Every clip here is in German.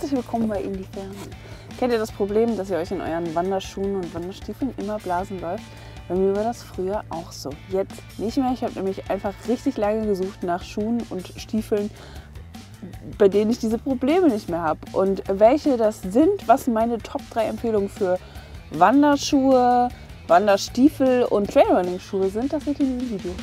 Herzlich willkommen bei Inwiefern. Kennt ihr das Problem, dass ihr euch in euren Wanderschuhen und Wanderstiefeln immer Blasen läuft? Bei mir war das früher auch so. Jetzt nicht mehr. Ich habe nämlich einfach richtig lange gesucht nach Schuhen und Stiefeln, bei denen ich diese Probleme nicht mehr habe. Und welche das sind, was meine Top 3 Empfehlungen für Wanderschuhe, Wanderstiefel und Trailrunning-Schuhe sind, das seht ihr in diesem Video.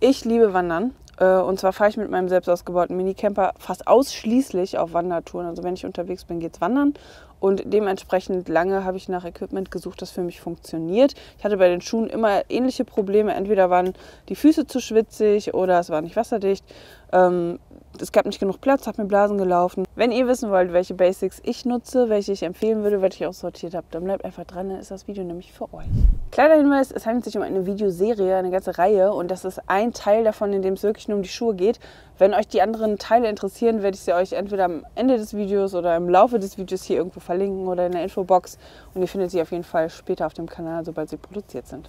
Ich liebe Wandern. Äh, und zwar fahre ich mit meinem selbst ausgebauten Minicamper fast ausschließlich auf Wandertouren. Also wenn ich unterwegs bin, geht es wandern. Und dementsprechend lange habe ich nach Equipment gesucht, das für mich funktioniert. Ich hatte bei den Schuhen immer ähnliche Probleme. Entweder waren die Füße zu schwitzig oder es war nicht wasserdicht. Ähm, es gab nicht genug Platz, habe mir Blasen gelaufen. Wenn ihr wissen wollt, welche Basics ich nutze, welche ich empfehlen würde, welche ich auch sortiert habe, dann bleibt einfach dran, dann ist das Video nämlich für euch. Kleiner Hinweis, es handelt sich um eine Videoserie, eine ganze Reihe und das ist ein Teil davon, in dem es wirklich nur um die Schuhe geht. Wenn euch die anderen Teile interessieren, werde ich sie euch entweder am Ende des Videos oder im Laufe des Videos hier irgendwo verlinken oder in der Infobox. Und ihr findet sie auf jeden Fall später auf dem Kanal, sobald sie produziert sind.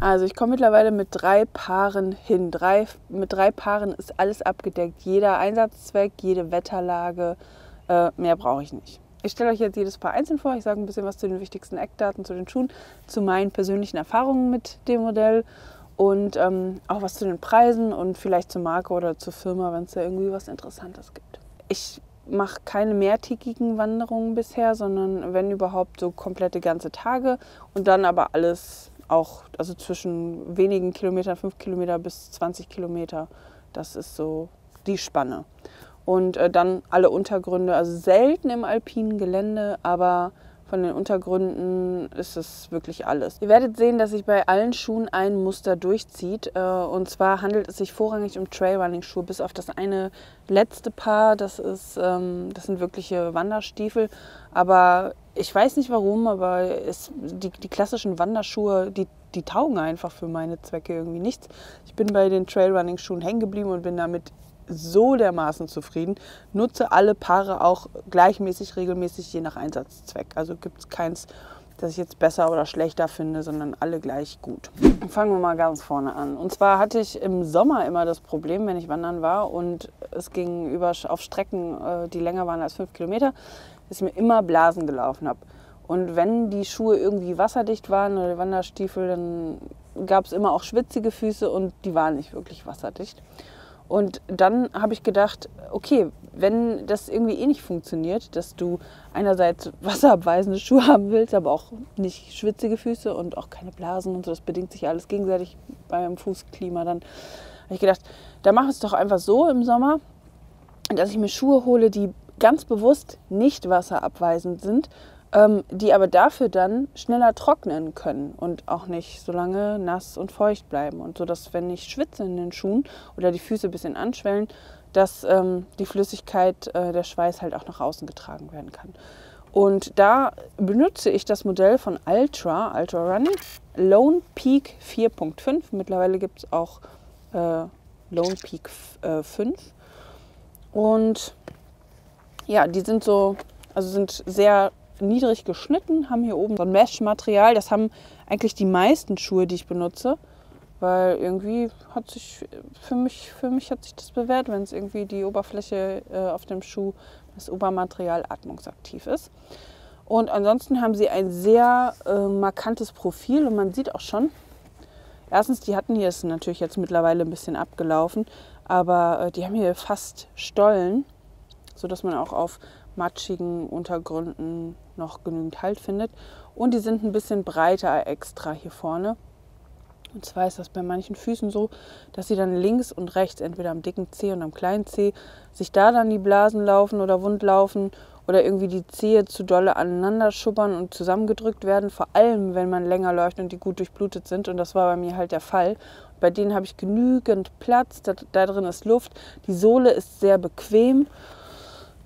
Also ich komme mittlerweile mit drei Paaren hin. Drei, mit drei Paaren ist alles abgedeckt. Jeder Einsatzzweck, jede Wetterlage. Äh, mehr brauche ich nicht. Ich stelle euch jetzt jedes Paar einzeln vor. Ich sage ein bisschen was zu den wichtigsten Eckdaten, zu den Schuhen, zu meinen persönlichen Erfahrungen mit dem Modell und ähm, auch was zu den Preisen und vielleicht zur Marke oder zur Firma, wenn es da irgendwie was Interessantes gibt. Ich mache keine mehrtägigen Wanderungen bisher, sondern wenn überhaupt so komplette ganze Tage und dann aber alles auch, also zwischen wenigen Kilometern, 5 Kilometer bis 20 Kilometer. Das ist so die Spanne. Und äh, dann alle Untergründe, also selten im alpinen Gelände, aber von den Untergründen ist es wirklich alles. Ihr werdet sehen, dass sich bei allen Schuhen ein Muster durchzieht. Äh, und zwar handelt es sich vorrangig um Trailrunning-Schuhe, bis auf das eine letzte Paar. Das, ist, ähm, das sind wirkliche Wanderstiefel. Aber ich weiß nicht warum, aber es, die, die klassischen Wanderschuhe, die, die taugen einfach für meine Zwecke irgendwie nichts. Ich bin bei den Trailrunning-Schuhen hängen geblieben und bin damit so dermaßen zufrieden. Nutze alle Paare auch gleichmäßig, regelmäßig, je nach Einsatzzweck. Also gibt es keins, das ich jetzt besser oder schlechter finde, sondern alle gleich gut. Fangen wir mal ganz vorne an. Und zwar hatte ich im Sommer immer das Problem, wenn ich wandern war und es ging über, auf Strecken, äh, die länger waren als fünf Kilometer, dass ich mir immer Blasen gelaufen habe. Und wenn die Schuhe irgendwie wasserdicht waren oder die Wanderstiefel, dann gab es immer auch schwitzige Füße und die waren nicht wirklich wasserdicht. Und dann habe ich gedacht, okay, wenn das irgendwie eh nicht funktioniert, dass du einerseits wasserabweisende Schuhe haben willst, aber auch nicht schwitzige Füße und auch keine Blasen und so, das bedingt sich alles gegenseitig beim Fußklima, dann habe ich gedacht, da mache ich es doch einfach so im Sommer, dass ich mir Schuhe hole, die ganz bewusst nicht wasserabweisend sind ähm, die aber dafür dann schneller trocknen können und auch nicht so lange nass und feucht bleiben. Und so, dass wenn ich schwitze in den Schuhen oder die Füße ein bisschen anschwellen, dass ähm, die Flüssigkeit, äh, der Schweiß halt auch nach außen getragen werden kann. Und da benutze ich das Modell von Ultra, Ultra Running, Lone Peak 4.5. Mittlerweile gibt es auch äh, Lone Peak äh, 5. Und ja, die sind so, also sind sehr niedrig geschnitten, haben hier oben so ein Mesh-Material. Das haben eigentlich die meisten Schuhe, die ich benutze. Weil irgendwie hat sich für mich, für mich hat sich das bewährt, wenn es irgendwie die Oberfläche äh, auf dem Schuh, das Obermaterial atmungsaktiv ist. Und ansonsten haben sie ein sehr äh, markantes Profil und man sieht auch schon, erstens, die hatten hier, ist natürlich jetzt mittlerweile ein bisschen abgelaufen, aber äh, die haben hier fast Stollen, sodass man auch auf matschigen Untergründen noch genügend Halt findet. Und die sind ein bisschen breiter extra hier vorne. Und zwar ist das bei manchen Füßen so, dass sie dann links und rechts, entweder am dicken Zeh und am kleinen Zeh, sich da dann die Blasen laufen oder wund laufen oder irgendwie die Zehe zu dolle aneinander schubbern und zusammengedrückt werden. Vor allem, wenn man länger läuft und die gut durchblutet sind. Und das war bei mir halt der Fall. Bei denen habe ich genügend Platz, da, da drin ist Luft. Die Sohle ist sehr bequem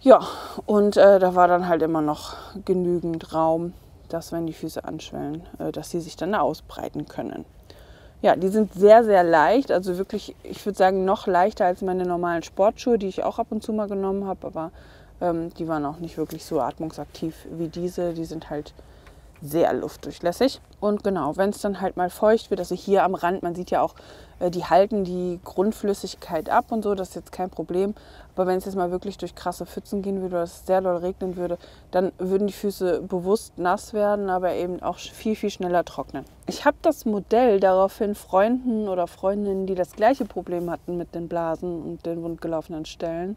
ja, und äh, da war dann halt immer noch genügend Raum, dass wenn die Füße anschwellen, äh, dass sie sich dann ausbreiten können. Ja, die sind sehr, sehr leicht. Also wirklich, ich würde sagen, noch leichter als meine normalen Sportschuhe, die ich auch ab und zu mal genommen habe. Aber ähm, die waren auch nicht wirklich so atmungsaktiv wie diese. Die sind halt sehr luftdurchlässig. Und genau, wenn es dann halt mal feucht wird, also hier am Rand, man sieht ja auch, die halten die Grundflüssigkeit ab und so, das ist jetzt kein Problem. Aber wenn es jetzt mal wirklich durch krasse Pfützen gehen würde oder es sehr doll regnen würde, dann würden die Füße bewusst nass werden, aber eben auch viel, viel schneller trocknen. Ich habe das Modell daraufhin Freunden oder Freundinnen, die das gleiche Problem hatten mit den Blasen und den wundgelaufenen Stellen,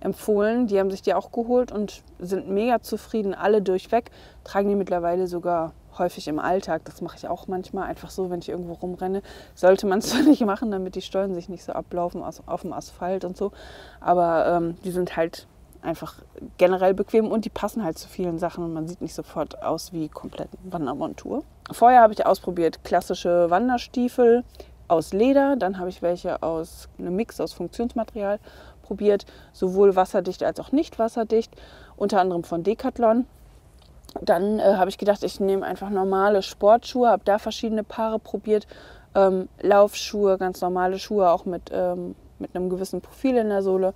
empfohlen. Die haben sich die auch geholt und sind mega zufrieden, alle durchweg. Tragen die mittlerweile sogar häufig im Alltag. Das mache ich auch manchmal, einfach so, wenn ich irgendwo rumrenne. Sollte man es zwar nicht machen, damit die Stollen sich nicht so ablaufen auf dem Asphalt und so. Aber ähm, die sind halt einfach generell bequem und die passen halt zu vielen Sachen und man sieht nicht sofort aus wie komplett Wandermontur. Vorher habe ich ausprobiert klassische Wanderstiefel aus Leder, dann habe ich welche aus einem Mix aus Funktionsmaterial probiert, sowohl wasserdicht als auch nicht wasserdicht, unter anderem von Decathlon. Dann äh, habe ich gedacht, ich nehme einfach normale Sportschuhe, habe da verschiedene Paare probiert, ähm, Laufschuhe, ganz normale Schuhe, auch mit, ähm, mit einem gewissen Profil in der Sohle.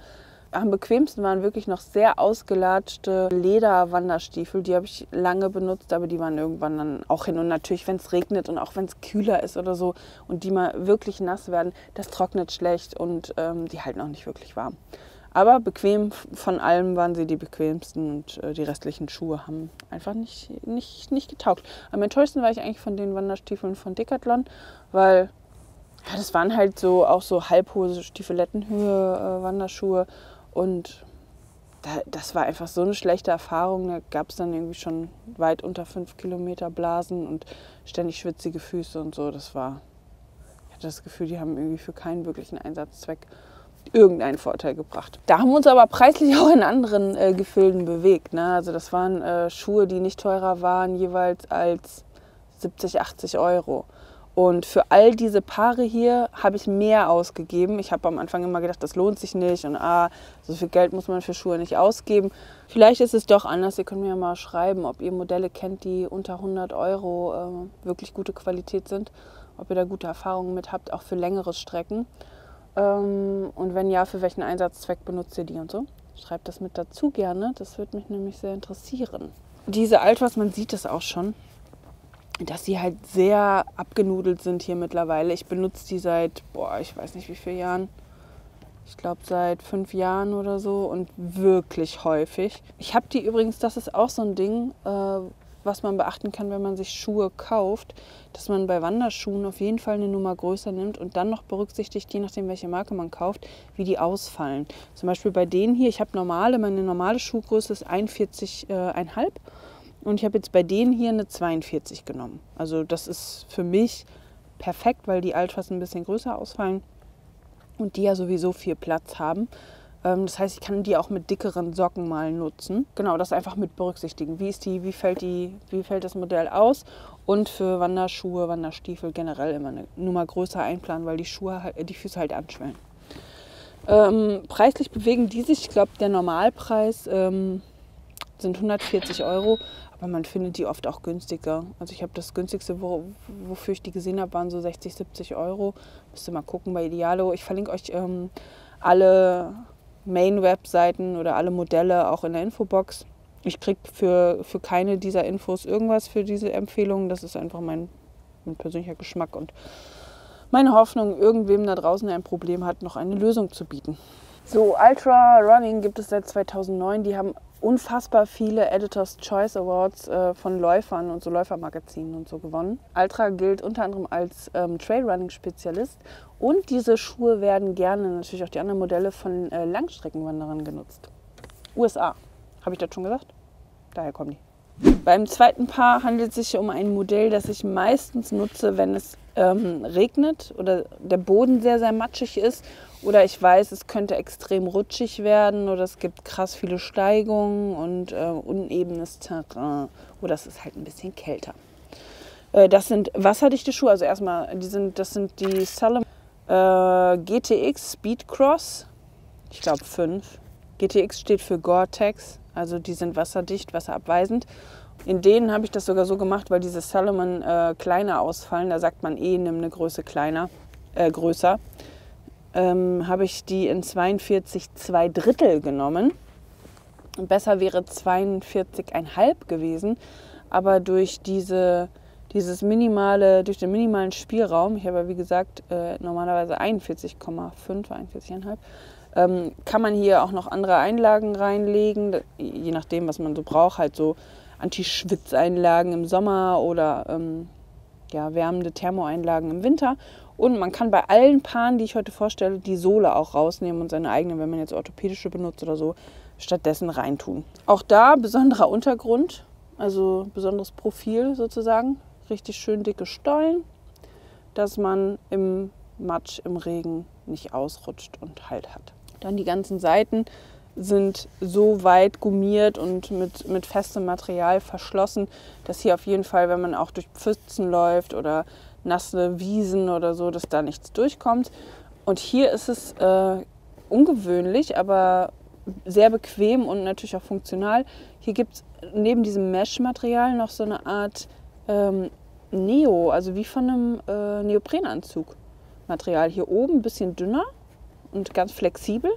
Am bequemsten waren wirklich noch sehr ausgelatschte Lederwanderstiefel. Die habe ich lange benutzt, aber die waren irgendwann dann auch hin. Und natürlich, wenn es regnet und auch wenn es kühler ist oder so und die mal wirklich nass werden, das trocknet schlecht und ähm, die halten auch nicht wirklich warm. Aber bequem von allem waren sie die bequemsten und äh, die restlichen Schuhe haben einfach nicht, nicht, nicht getaugt. Am enttäuschendsten war ich eigentlich von den Wanderstiefeln von Decathlon, weil ja, das waren halt so auch so halbhohe Stiefelettenhöhe äh, Wanderschuhe und da, das war einfach so eine schlechte Erfahrung. Da gab es dann irgendwie schon weit unter fünf Kilometer Blasen und ständig schwitzige Füße und so. Das war, ich hatte das Gefühl, die haben irgendwie für keinen wirklichen Einsatzzweck irgendeinen Vorteil gebracht. Da haben wir uns aber preislich auch in anderen äh, Gefilden bewegt. Ne? Also das waren äh, Schuhe, die nicht teurer waren jeweils als 70, 80 Euro. Und für all diese Paare hier habe ich mehr ausgegeben. Ich habe am Anfang immer gedacht, das lohnt sich nicht und ah, so viel Geld muss man für Schuhe nicht ausgeben. Vielleicht ist es doch anders. Ihr könnt mir mal schreiben, ob ihr Modelle kennt, die unter 100 Euro äh, wirklich gute Qualität sind. Ob ihr da gute Erfahrungen mit habt, auch für längere Strecken. Ähm, und wenn ja, für welchen Einsatzzweck benutzt ihr die und so? Schreibt das mit dazu gerne. Das würde mich nämlich sehr interessieren. Diese Altwas, man sieht es auch schon dass sie halt sehr abgenudelt sind hier mittlerweile. Ich benutze die seit, boah, ich weiß nicht wie viele Jahren. Ich glaube seit fünf Jahren oder so und wirklich häufig. Ich habe die übrigens, das ist auch so ein Ding, äh, was man beachten kann, wenn man sich Schuhe kauft, dass man bei Wanderschuhen auf jeden Fall eine Nummer größer nimmt und dann noch berücksichtigt, je nachdem welche Marke man kauft, wie die ausfallen. Zum Beispiel bei denen hier, ich habe normale, meine normale Schuhgröße ist 41,5 äh, und ich habe jetzt bei denen hier eine 42 genommen. Also das ist für mich perfekt, weil die Ultras ein bisschen größer ausfallen und die ja sowieso viel Platz haben. Ähm, das heißt, ich kann die auch mit dickeren Socken mal nutzen. Genau, das einfach mit berücksichtigen. Wie ist die, wie fällt die, wie fällt das Modell aus? Und für Wanderschuhe, Wanderstiefel generell immer eine Nummer größer einplanen, weil die Schuhe, die Füße halt anschwellen. Ähm, preislich bewegen die sich, ich glaube, der Normalpreis ähm, sind 140 Euro. Aber man findet die oft auch günstiger. Also ich habe das günstigste, wo, wofür ich die gesehen habe, waren so 60, 70 Euro. Müsst ihr mal gucken bei Idealo. Ich verlinke euch ähm, alle Main-Webseiten oder alle Modelle auch in der Infobox. Ich kriege für, für keine dieser Infos irgendwas für diese Empfehlungen. Das ist einfach mein, mein persönlicher Geschmack und meine Hoffnung, irgendwem da draußen, der ein Problem hat, noch eine Lösung zu bieten. So, Ultra Running gibt es seit 2009. Die haben unfassbar viele Editors Choice Awards äh, von Läufern und so Läufermagazinen und so gewonnen. Ultra gilt unter anderem als ähm, Trailrunning-Spezialist und diese Schuhe werden gerne, natürlich auch die anderen Modelle, von äh, Langstreckenwanderern genutzt. USA, habe ich das schon gesagt? Daher kommen die. Beim zweiten Paar handelt es sich um ein Modell, das ich meistens nutze, wenn es ähm, regnet oder der Boden sehr, sehr matschig ist oder ich weiß, es könnte extrem rutschig werden oder es gibt krass viele Steigungen und äh, unebenes Terrain oder es ist halt ein bisschen kälter. Äh, das sind wasserdichte Schuhe, also erstmal, die sind, das sind die Salomon äh, GTX Speedcross, ich glaube 5. GTX steht für Gore-Tex, also die sind wasserdicht, wasserabweisend. In denen habe ich das sogar so gemacht, weil diese Salomon äh, kleiner ausfallen. Da sagt man eh, nimm eine Größe kleiner, äh, größer ähm, habe ich die in 42 zwei Drittel genommen. Besser wäre 42,5 gewesen, aber durch diese, dieses minimale, durch den minimalen Spielraum, ich habe ja wie gesagt äh, normalerweise 41,5, 41,5, ähm, kann man hier auch noch andere Einlagen reinlegen, je nachdem, was man so braucht, halt so Anti-Schwitzeinlagen im Sommer oder ähm, ja, wärmende Thermoeinlagen im Winter. Und man kann bei allen Paaren, die ich heute vorstelle, die Sohle auch rausnehmen und seine eigene, wenn man jetzt orthopädische benutzt oder so, stattdessen reintun. Auch da besonderer Untergrund, also besonderes Profil sozusagen. Richtig schön dicke Stollen, dass man im Matsch, im Regen nicht ausrutscht und Halt hat. Dann die ganzen Seiten sind so weit gummiert und mit, mit festem Material verschlossen, dass hier auf jeden Fall, wenn man auch durch Pfützen läuft oder nasse Wiesen oder so, dass da nichts durchkommt. Und hier ist es äh, ungewöhnlich, aber sehr bequem und natürlich auch funktional. Hier gibt es neben diesem Mesh-Material noch so eine Art ähm, Neo, also wie von einem äh, Neoprenanzug Material. Hier oben ein bisschen dünner und ganz flexibel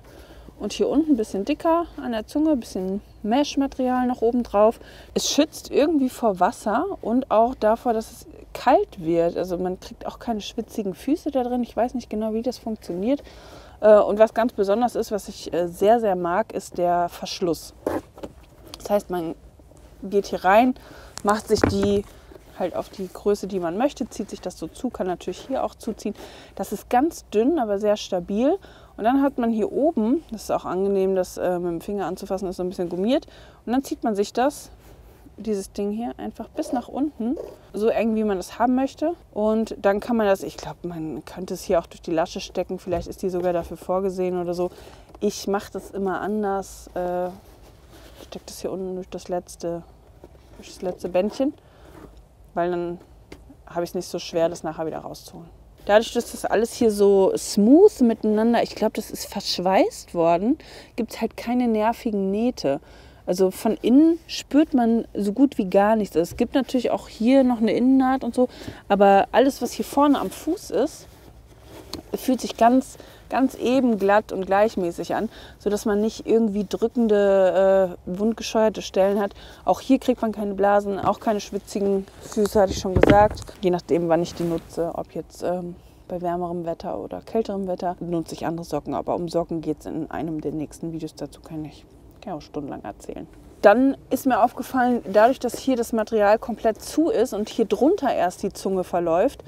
und hier unten ein bisschen dicker an der Zunge, ein bisschen Mesh-Material noch oben drauf. Es schützt irgendwie vor Wasser und auch davor, dass es kalt wird. Also man kriegt auch keine schwitzigen Füße da drin. Ich weiß nicht genau, wie das funktioniert. Äh, und was ganz besonders ist, was ich äh, sehr, sehr mag, ist der Verschluss. Das heißt, man geht hier rein, macht sich die halt auf die Größe, die man möchte, zieht sich das so zu, kann natürlich hier auch zuziehen. Das ist ganz dünn, aber sehr stabil. Und dann hat man hier oben, das ist auch angenehm, das äh, mit dem Finger anzufassen, ist so ein bisschen gummiert. Und dann zieht man sich das, dieses Ding hier, einfach bis nach unten, so eng, wie man das haben möchte. Und dann kann man das, ich glaube, man könnte es hier auch durch die Lasche stecken. Vielleicht ist die sogar dafür vorgesehen oder so. Ich mache das immer anders. Äh, stecke das hier unten durch das letzte, durch das letzte Bändchen weil dann habe ich es nicht so schwer, das nachher wieder rauszuholen. Dadurch, dass das alles hier so smooth miteinander, ich glaube, das ist verschweißt worden, gibt es halt keine nervigen Nähte. Also von innen spürt man so gut wie gar nichts. Also es gibt natürlich auch hier noch eine Innennaht und so, aber alles, was hier vorne am Fuß ist, fühlt sich ganz ganz eben, glatt und gleichmäßig an, sodass man nicht irgendwie drückende, äh, wundgescheuerte Stellen hat. Auch hier kriegt man keine Blasen, auch keine schwitzigen Füße, hatte ich schon gesagt. Je nachdem, wann ich die nutze, ob jetzt ähm, bei wärmerem Wetter oder kälterem Wetter, nutze ich andere Socken. Aber um Socken geht es in einem der nächsten Videos dazu, kann ich, kann auch stundenlang erzählen. Dann ist mir aufgefallen, dadurch, dass hier das Material komplett zu ist und hier drunter erst die Zunge verläuft,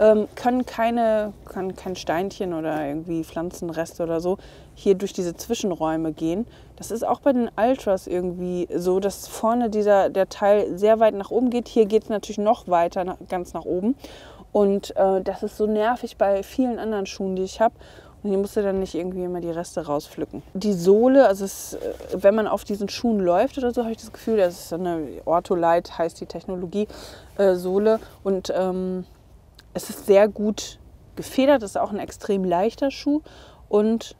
ähm, können keine, kann kein Steinchen oder irgendwie Pflanzenreste oder so hier durch diese Zwischenräume gehen. Das ist auch bei den Ultras irgendwie so, dass vorne dieser, der Teil sehr weit nach oben geht. Hier geht es natürlich noch weiter, ganz nach oben. Und äh, das ist so nervig bei vielen anderen Schuhen, die ich habe. Und hier musst du dann nicht irgendwie immer die Reste rauspflücken. Die Sohle, also es, äh, wenn man auf diesen Schuhen läuft oder so, habe ich das Gefühl, das ist eine Ortholite, heißt die Technologie, äh, Sohle. Und ähm, es ist sehr gut gefedert, ist auch ein extrem leichter Schuh und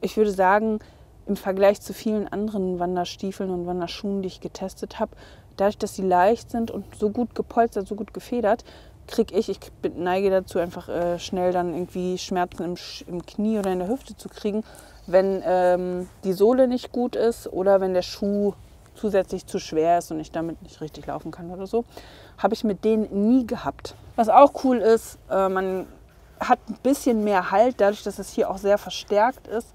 ich würde sagen, im Vergleich zu vielen anderen Wanderstiefeln und Wanderschuhen, die ich getestet habe, dadurch, dass sie leicht sind und so gut gepolstert, so gut gefedert, kriege ich, ich neige dazu, einfach äh, schnell dann irgendwie Schmerzen im, im, Knie oder in der Hüfte zu kriegen, wenn ähm, die Sohle nicht gut ist oder wenn der Schuh zusätzlich zu schwer ist und ich damit nicht richtig laufen kann oder so. Habe ich mit denen nie gehabt. Was auch cool ist, äh, man hat ein bisschen mehr Halt, dadurch, dass es hier auch sehr verstärkt ist,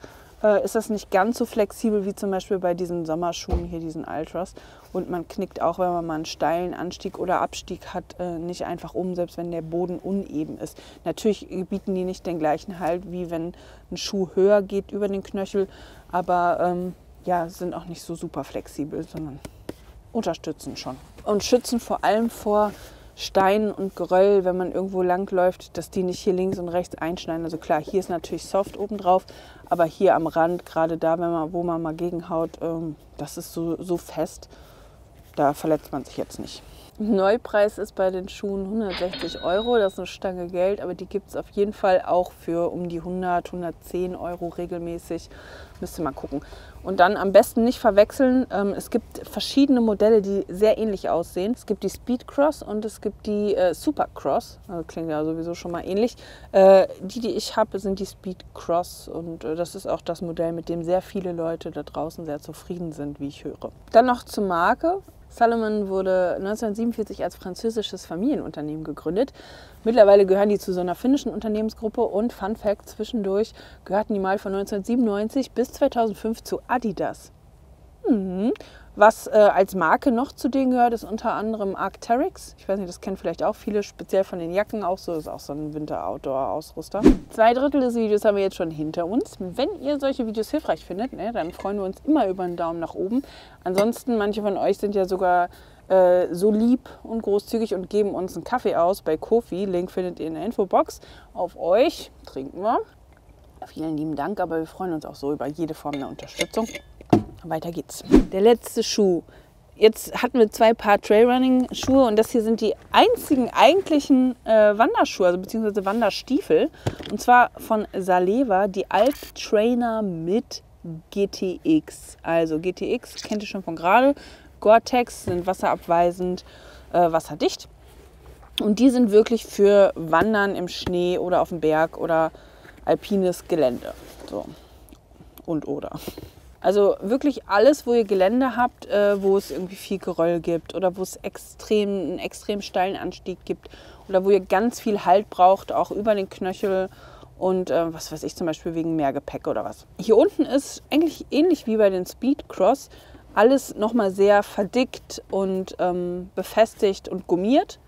äh, ist das nicht ganz so flexibel wie zum Beispiel bei diesen Sommerschuhen hier, diesen Ultras. Und man knickt auch, wenn man mal einen steilen Anstieg oder Abstieg hat, äh, nicht einfach um, selbst wenn der Boden uneben ist. Natürlich bieten die nicht den gleichen Halt, wie wenn ein Schuh höher geht über den Knöchel, aber ähm, ja, sind auch nicht so super flexibel, sondern unterstützen schon. Und schützen vor allem vor Steinen und Geröll, wenn man irgendwo lang läuft, dass die nicht hier links und rechts einschneiden. Also klar, hier ist natürlich soft obendrauf, aber hier am Rand, gerade da, wenn man, wo man mal gegenhaut, ähm, das ist so, so fest, da verletzt man sich jetzt nicht. Neupreis ist bei den Schuhen 160 Euro, das ist eine Stange Geld, aber die gibt es auf jeden Fall auch für um die 100, 110 Euro regelmäßig. Müsste mal gucken. Und dann am besten nicht verwechseln. Ähm, es gibt verschiedene Modelle, die sehr ähnlich aussehen. Es gibt die Speedcross und es gibt die äh, Supercross. Also klingt ja sowieso schon mal ähnlich. Äh, die, die ich habe, sind die Speedcross. Und äh, das ist auch das Modell, mit dem sehr viele Leute da draußen sehr zufrieden sind, wie ich höre. Dann noch zur Marke. Salomon wurde 1947 als französisches Familienunternehmen gegründet. Mittlerweile gehören die zu so einer finnischen Unternehmensgruppe und Fun Fact zwischendurch gehörten die mal von 1997 bis 2005 zu Adidas. Mhm. Was äh, als Marke noch zu denen gehört, ist unter anderem Arc'teryx. Ich weiß nicht, das kennen vielleicht auch viele, speziell von den Jacken auch so. Ist auch so ein Winter-Outdoor-Ausrüster. Zwei Drittel des Videos haben wir jetzt schon hinter uns. Wenn ihr solche Videos hilfreich findet, ne, dann freuen wir uns immer über einen Daumen nach oben. Ansonsten, manche von euch sind ja sogar äh, so lieb und großzügig und geben uns einen Kaffee aus bei Kofi. Link findet ihr in der Infobox. Auf euch trinken wir. Vielen lieben Dank, aber wir freuen uns auch so über jede Form der Unterstützung. Weiter geht's. Der letzte Schuh. Jetzt hatten wir zwei Paar Trailrunning-Schuhe und das hier sind die einzigen eigentlichen äh, Wanderschuhe, also beziehungsweise Wanderstiefel. Und zwar von Saleva, die Alp Trainer mit GTX. Also GTX kennt ihr schon von gerade. Gore-Tex sind wasserabweisend, äh, wasserdicht. Und die sind wirklich für Wandern im Schnee oder auf dem Berg oder alpines Gelände. So. Und oder. Also wirklich alles, wo ihr Gelände habt, äh, wo es irgendwie viel Geröll gibt oder wo es extrem, einen extrem steilen Anstieg gibt oder wo ihr ganz viel Halt braucht, auch über den Knöchel und äh, was weiß ich zum Beispiel wegen mehr Gepäck oder was. Hier unten ist eigentlich ähnlich wie bei den Speedcross alles nochmal sehr verdickt und ähm, befestigt und gummiert.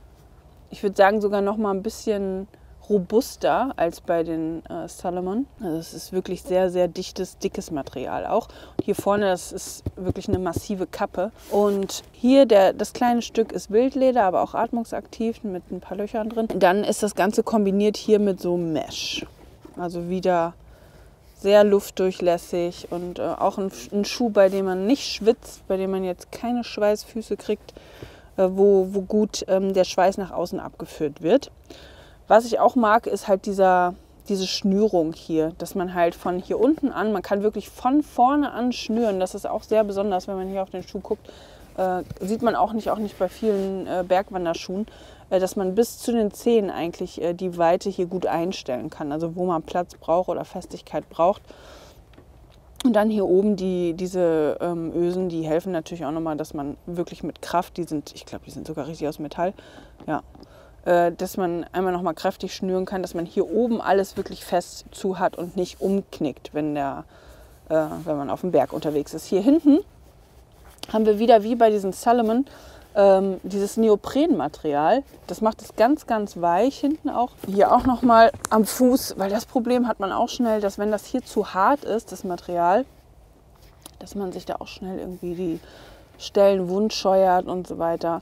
Ich würde sagen sogar nochmal ein bisschen robuster als bei den äh, Salomon. Also es ist wirklich sehr, sehr dichtes, dickes Material auch. Hier vorne, das ist wirklich eine massive Kappe. Und hier der, das kleine Stück ist Wildleder, aber auch atmungsaktiv mit ein paar Löchern drin. Dann ist das Ganze kombiniert hier mit so Mesh. Also wieder sehr luftdurchlässig und äh, auch ein, ein, Schuh, bei dem man nicht schwitzt, bei dem man jetzt keine Schweißfüße kriegt, äh, wo, wo gut ähm, der Schweiß nach außen abgeführt wird. Was ich auch mag, ist halt dieser, diese Schnürung hier, dass man halt von hier unten an, man kann wirklich von vorne an schnüren. Das ist auch sehr besonders, wenn man hier auf den Schuh guckt. Äh, sieht man auch nicht, auch nicht bei vielen äh, Bergwanderschuhen, äh, dass man bis zu den Zehen eigentlich äh, die Weite hier gut einstellen kann. Also wo man Platz braucht oder Festigkeit braucht. Und dann hier oben die, diese ähm, Ösen, die helfen natürlich auch nochmal, dass man wirklich mit Kraft, die sind, ich glaube, die sind sogar richtig aus Metall, ja, dass man einmal noch mal kräftig schnüren kann, dass man hier oben alles wirklich fest zu hat und nicht umknickt, wenn, der, äh, wenn man auf dem Berg unterwegs ist. Hier hinten haben wir wieder wie bei diesen Salomon ähm, dieses Neoprenmaterial. Das macht es ganz, ganz weich hinten auch. Hier auch noch mal am Fuß, weil das Problem hat man auch schnell, dass wenn das hier zu hart ist, das Material, dass man sich da auch schnell irgendwie die Stellen wundscheuert und so weiter.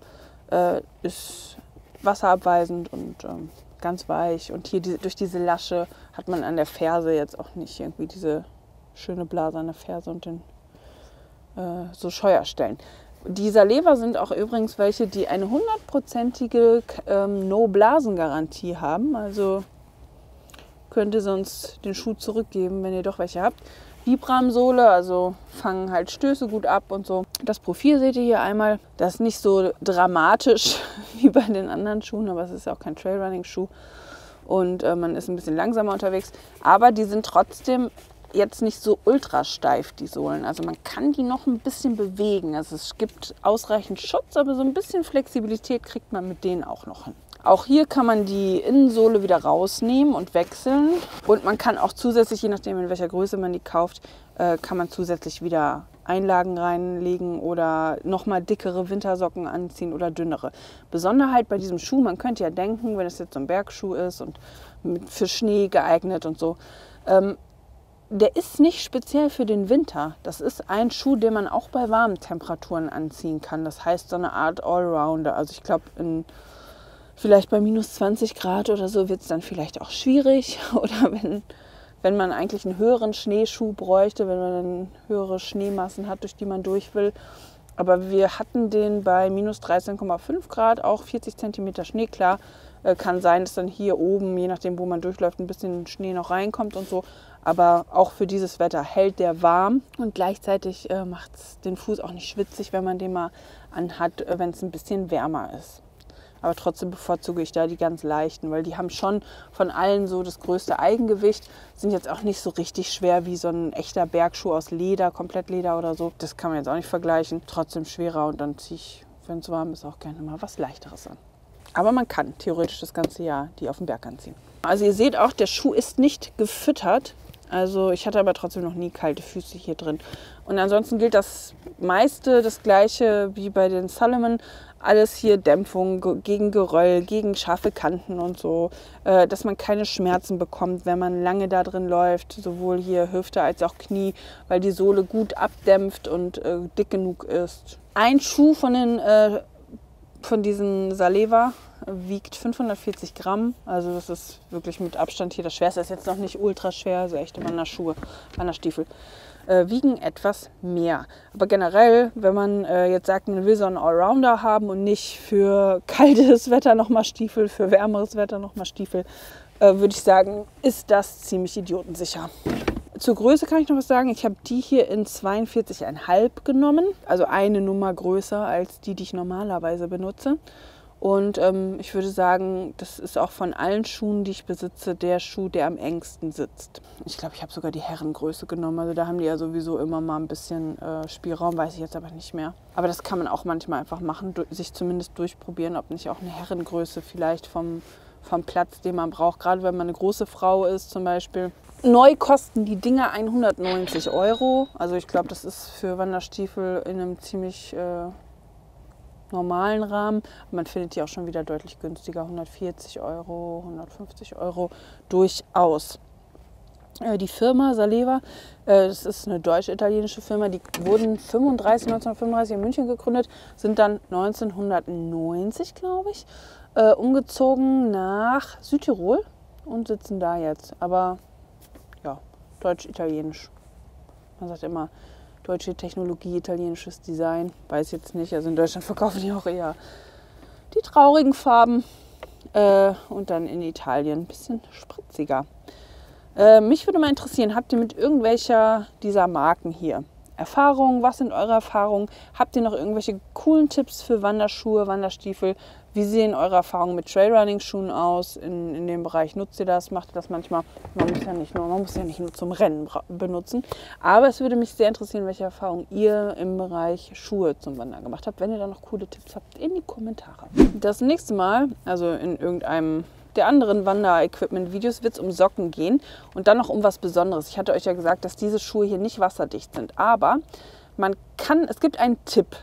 Äh, ist wasserabweisend und ähm, ganz weich. Und hier die, durch diese Lasche hat man an der Ferse jetzt auch nicht irgendwie diese schöne Blase an der Ferse und den äh, so Scheuerstellen. Dieser Lever sind auch übrigens welche, die eine hundertprozentige ähm, No-Blasen-Garantie haben. Also könnt ihr sonst den Schuh zurückgeben, wenn ihr doch welche habt. Vibram-Sohle, also fangen halt Stöße gut ab und so. Das Profil seht ihr hier einmal. Das ist nicht so dramatisch wie bei den anderen Schuhen, aber es ist auch kein Trailrunning-Schuh. Und äh, man ist ein bisschen langsamer unterwegs. Aber die sind trotzdem jetzt nicht so ultra steif, die Sohlen. Also man kann die noch ein bisschen bewegen. Also es gibt ausreichend Schutz, aber so ein bisschen Flexibilität kriegt man mit denen auch noch hin. Auch hier kann man die Innensohle wieder rausnehmen und wechseln. Und man kann auch zusätzlich, je nachdem in welcher Größe man die kauft, äh, kann man zusätzlich wieder Einlagen reinlegen oder nochmal dickere Wintersocken anziehen oder dünnere. Besonderheit bei diesem Schuh, man könnte ja denken, wenn es jetzt so ein Bergschuh ist und für Schnee geeignet und so, ähm, der ist nicht speziell für den Winter. Das ist ein Schuh, den man auch bei warmen Temperaturen anziehen kann. Das heißt so eine Art Allrounder. Also ich glaube, Vielleicht bei minus 20 Grad oder so wird es dann vielleicht auch schwierig. Oder wenn, wenn man eigentlich einen höheren Schneeschuh bräuchte, wenn man dann höhere Schneemassen hat, durch die man durch will. Aber wir hatten den bei minus 13,5 Grad, auch 40 Zentimeter Schnee. Klar, äh, kann sein, dass dann hier oben, je nachdem, wo man durchläuft, ein bisschen Schnee noch reinkommt und so. Aber auch für dieses Wetter hält der warm und gleichzeitig äh, macht es den Fuß auch nicht schwitzig, wenn man den mal anhat, äh, wenn es ein bisschen wärmer ist. Aber trotzdem bevorzuge ich da die ganz leichten, weil die haben schon von allen so das größte Eigengewicht, sind jetzt auch nicht so richtig schwer wie so ein echter Bergschuh aus Leder, komplett Leder oder so. Das kann man jetzt auch nicht vergleichen. Trotzdem schwerer und dann ziehe ich wenn es warm ist, auch gerne mal was leichteres an. Aber man kann theoretisch das ganze Jahr die auf den Berg anziehen. Also ihr seht auch, der Schuh ist nicht gefüttert. Also ich hatte aber trotzdem noch nie kalte Füße hier drin. Und ansonsten gilt das meiste das gleiche wie bei den Salomon. Alles hier Dämpfung gegen Geröll, gegen scharfe Kanten und so. Äh, dass man keine Schmerzen bekommt, wenn man lange da drin läuft. Sowohl hier Hüfte als auch Knie, weil die Sohle gut abdämpft und äh, dick genug ist. Ein Schuh von den äh, von diesen Saleva wiegt 540 Gramm. Also das ist wirklich mit Abstand hier das Schwerste. Ist jetzt noch nicht ultra schwer, also echte Wanderschuhe, Wanderstiefel. Äh, wiegen etwas mehr. Aber generell, wenn man äh, jetzt sagt, man will so einen Allrounder haben und nicht für kaltes Wetter nochmal Stiefel, für wärmeres Wetter nochmal Stiefel, äh, würde ich sagen, ist das ziemlich idiotensicher. Zur Größe kann ich noch was sagen. Ich habe die hier in 42,5 genommen. Also eine Nummer größer als die, die ich normalerweise benutze. Und ähm, ich würde sagen, das ist auch von allen Schuhen, die ich besitze, der Schuh, der am engsten sitzt. Ich glaube, ich habe sogar die Herrengröße genommen. Also da haben die ja sowieso immer mal ein bisschen äh, Spielraum, weiß ich jetzt aber nicht mehr. Aber das kann man auch manchmal einfach machen, sich zumindest durchprobieren, ob nicht auch eine Herrengröße vielleicht vom, vom Platz, den man braucht. Gerade wenn man eine große Frau ist zum Beispiel. Neu kosten die Dinger 190 Euro. Also ich glaube, das ist für Wanderstiefel in einem ziemlich... Äh, normalen Rahmen. Man findet die auch schon wieder deutlich günstiger, 140 Euro, 150 Euro durchaus. Äh, die Firma Saleva, äh, das ist eine deutsch-italienische Firma, die wurden 35, 1935 in München gegründet, sind dann 1990, glaube ich, äh, umgezogen nach Südtirol und sitzen da jetzt. Aber ja, deutsch-italienisch. Man sagt immer deutsche Technologie, italienisches Design. Weiß jetzt nicht. Also in Deutschland verkaufen die auch eher die traurigen Farben. Äh, und dann in Italien ein bisschen spritziger. Äh, mich würde mal interessieren, habt ihr mit irgendwelcher dieser Marken hier Erfahrungen? Was sind eure Erfahrungen? Habt ihr noch irgendwelche coolen Tipps für Wanderschuhe, Wanderstiefel? Wie sehen eure Erfahrungen mit Trailrunning-Schuhen aus? In, in dem Bereich nutzt ihr das? Macht ihr das manchmal? Man muss ja nicht nur, man muss ja nicht nur zum Rennen benutzen. Aber es würde mich sehr interessieren, welche Erfahrungen ihr im Bereich Schuhe zum Wandern gemacht habt. Wenn ihr da noch coole Tipps habt, in die Kommentare. Das nächste Mal, also in irgendeinem der anderen Wander-Equipment-Videos wird es um Socken gehen und dann noch um was Besonderes. Ich hatte euch ja gesagt, dass diese Schuhe hier nicht wasserdicht sind, aber man kann, es gibt einen Tipp,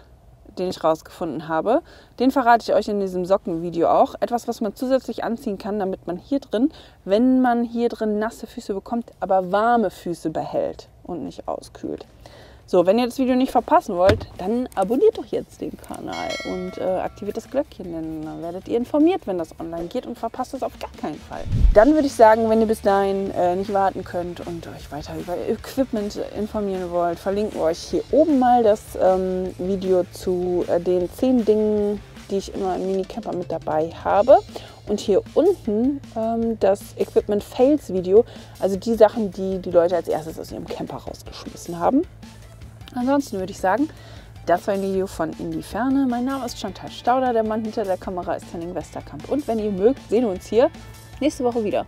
den ich rausgefunden habe. Den verrate ich euch in diesem Sockenvideo auch. Etwas, was man zusätzlich anziehen kann, damit man hier drin, wenn man hier drin nasse Füße bekommt, aber warme Füße behält und nicht auskühlt. So, wenn ihr das Video nicht verpassen wollt, dann abonniert doch jetzt den Kanal und äh, aktiviert das Glöckchen, denn dann werdet ihr informiert, wenn das online geht und verpasst es auf gar keinen Fall. Dann würde ich sagen, wenn ihr bis dahin äh, nicht warten könnt und euch weiter über Equipment informieren wollt, verlinken wir euch hier oben mal das ähm, Video zu äh, den 10 Dingen, die ich immer im Minicamper mit dabei habe. Und hier unten ähm, das Equipment Fails Video, also die Sachen, die die Leute als erstes aus ihrem Camper rausgeschmissen haben. Ansonsten würde ich sagen, das war ein Video von In die Ferne. Mein Name ist Chantal Stauder, der Mann hinter der Kamera ist Henning Westerkamp. Und wenn ihr mögt, sehen wir uns hier nächste Woche wieder.